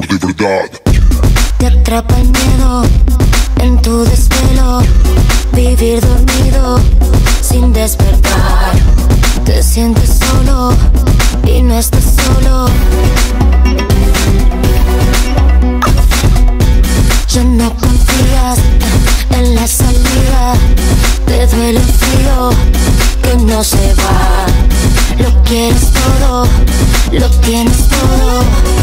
de verdad. Te atrapa el miedo en tu desvelo, vivir dormido sin despertar. Te sientes solo y no estás solo. Ya no confías en la salida, te duele el frío que no se va. Lo quieres todo, lo tienes todo.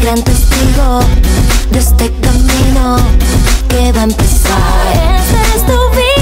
Gran testigo de este camino que va a empezar. Es tu.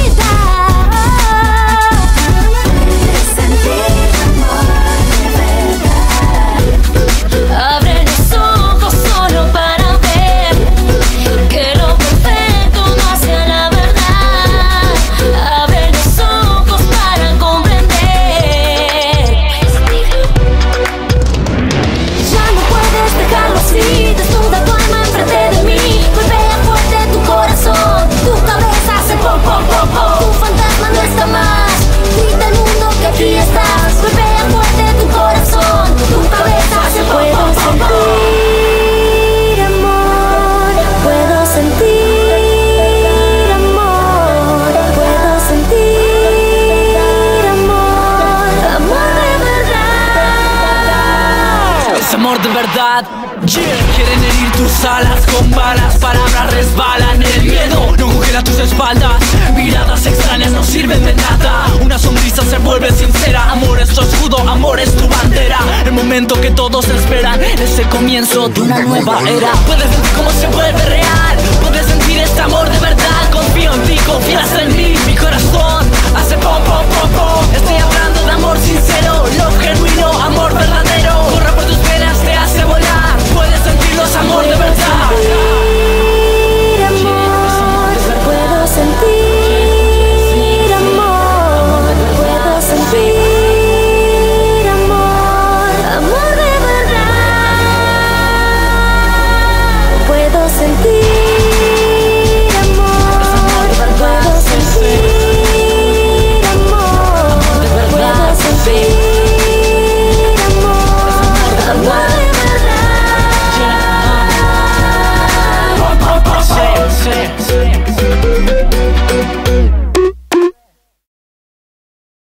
Amor de verdad. Quieren herir tus alas con balas, palabras resbalan. El miedo no congela tus espaldas. Miradas extrañas no sirven de nada. Una sonrisa se vuelve sincera. Amor es tu escudo, amor es tu bandera. El momento que todos esperan es el comienzo de una nueva era. Puedes sentir cómo se vuelve real.